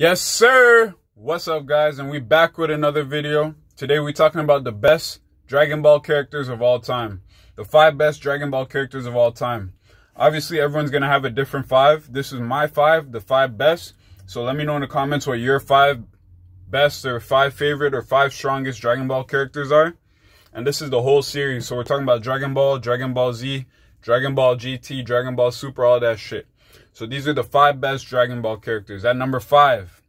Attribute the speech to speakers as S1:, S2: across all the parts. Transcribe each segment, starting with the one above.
S1: Yes, sir. What's up, guys? And we back with another video. Today we talking about the best Dragon Ball characters of all time. The five best Dragon Ball characters of all time. Obviously, everyone's going to have a different five. This is my five, the five best. So let me know in the comments what your five best or five favorite or five strongest Dragon Ball characters are. And this is the whole series. So we're talking about Dragon Ball, Dragon Ball Z, Dragon Ball GT, Dragon Ball Super, all that shit. So these are the five best Dragon Ball characters. At number five,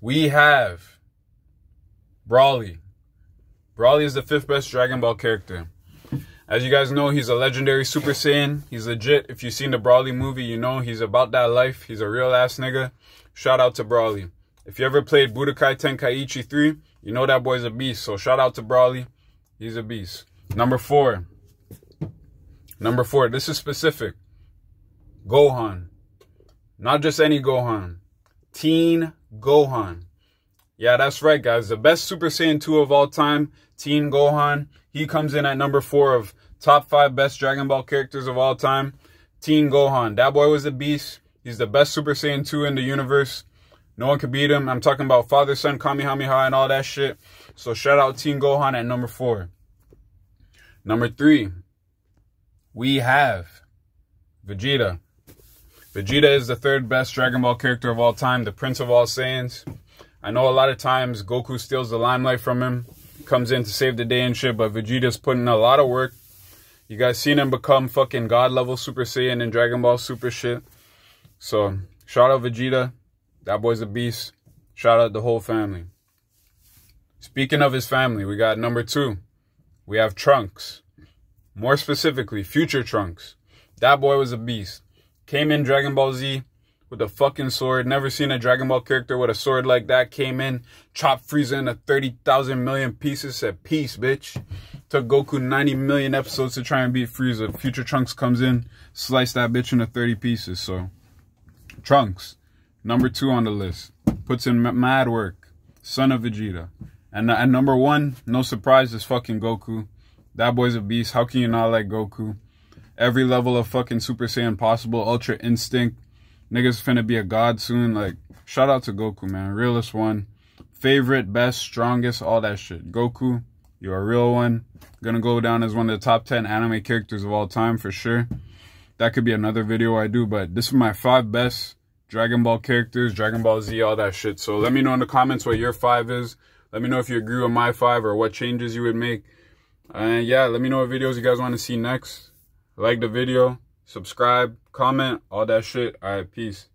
S1: we have Broly. Broly is the fifth best Dragon Ball character. As you guys know, he's a legendary Super Saiyan. He's legit. If you've seen the Broly movie, you know he's about that life. He's a real ass nigga. Shout out to Broly. If you ever played Budokai Tenkaichi 3, you know that boy's a beast. So shout out to Broly. He's a beast. Number four. Number four. This is specific. Gohan. Not just any Gohan. Teen Gohan. Yeah, that's right, guys. The best Super Saiyan 2 of all time, Teen Gohan. He comes in at number four of top five best Dragon Ball characters of all time. Teen Gohan. That boy was a beast. He's the best Super Saiyan 2 in the universe. No one could beat him. I'm talking about Father, Son, Kamehameha, and all that shit. So shout out Teen Gohan at number four. Number three, we have Vegeta. Vegeta is the third best Dragon Ball character of all time, the Prince of all Saiyans. I know a lot of times Goku steals the limelight from him, comes in to save the day and shit, but Vegeta's putting in a lot of work. You guys seen him become fucking god level Super Saiyan in Dragon Ball Super shit. So, shout out Vegeta. That boy's a beast. Shout out the whole family. Speaking of his family, we got number two. We have Trunks. More specifically, Future Trunks. That boy was a beast. Came in Dragon Ball Z with a fucking sword. Never seen a Dragon Ball character with a sword like that. Came in, chopped Frieza into 30,000 million pieces. Said, peace, bitch. Took Goku 90 million episodes to try and beat Frieza. Future Trunks comes in, slice that bitch into 30 pieces. So, Trunks, number two on the list. Puts in mad work. Son of Vegeta. And at number one, no surprise, is fucking Goku. That boy's a beast. How can you not like Goku? Every level of fucking Super Saiyan possible, Ultra Instinct. Niggas finna be a god soon. Like, shout out to Goku, man. Realest one. Favorite, best, strongest, all that shit. Goku, you're a real one. Gonna go down as one of the top 10 anime characters of all time for sure. That could be another video I do, but this is my five best Dragon Ball characters, Dragon Ball Z, all that shit. So let me know in the comments what your five is. Let me know if you agree with my five or what changes you would make. And yeah, let me know what videos you guys want to see next like the video, subscribe, comment, all that shit. All right, peace.